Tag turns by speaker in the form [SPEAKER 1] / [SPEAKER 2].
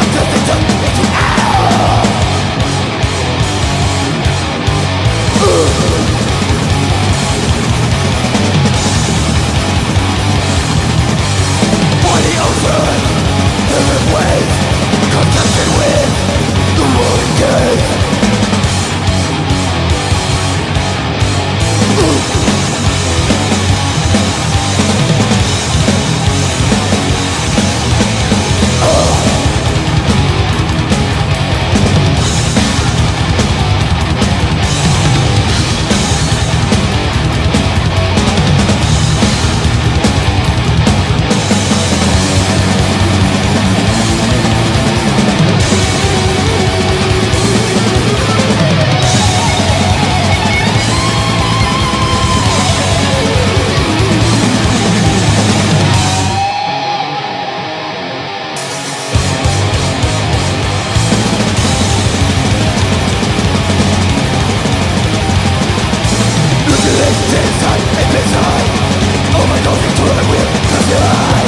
[SPEAKER 1] Just a Inside, inside Overdosing to the whip, cause you're